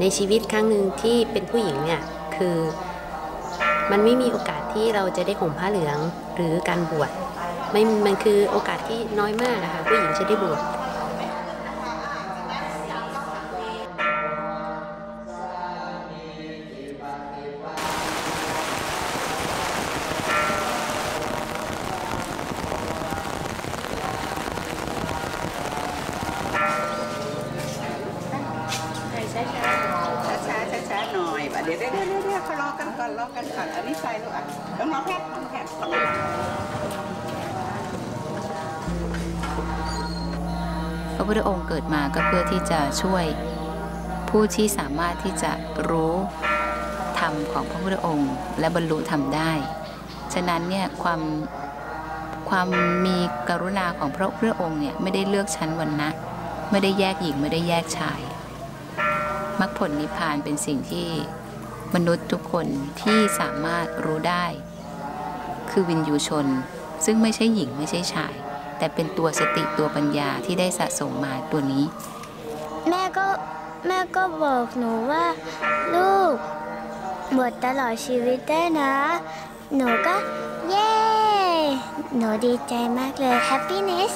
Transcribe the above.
ในชีวิตครั้งหนึ่งที่เป็นผู้หญิงเนี่ยคือมันไม่มีโอกาสที่เราจะได้ห่มผ้าเหลืองหรือการบวชไม่มันคือโอกาสที่น้อยมากนะคะผู้หญิงจะได้บวช เดี๋ยเดี๋ยวเดี๋ยวเดี๋ยวเขารอกันก่อนรอกันก่อนอันนี้ใส่ลูกอะต้องรอแพทย์ต้องแพทย์พระพุทธองค์เกิดมาก็เพื่อที่จะช่วยผู้ที่สามารถที่จะรู้ธรรมของพระพุทธองค์ และบรรลุธรรมได้ ฉะนั้นเนี่ยความความมีกรุณาของพระพุทธองค์เนี่ยไม่ได้เลือกชั้นวรรณะไม่ได้แยกหญิงไม่ได้แยกชาย มรรคผลนิพพานเป็นสิ่งที่มนุษย์ทุกคนที่สามารถรู้ได้ คือวินยูชน ซึ่งไม่ใช่หญิงไม่ใช่ชาย แต่เป็นตัวสติตัวปัญญาที่ได้สะสมมาตัวนี้ แม่ก็แม่ก็บอกหนูว่าลูกบวชตลอดชีวิตได้นะ หนูก็ เย้ หนูดีใจมากเลย happiness